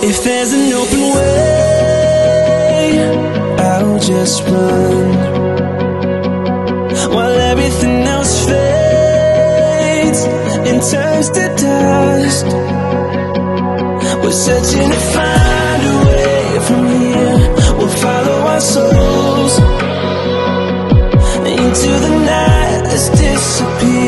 If there's an open way, I'll just run. While everything else fades and turns to dust We're searching to find a way from here. We'll follow our souls just disappear.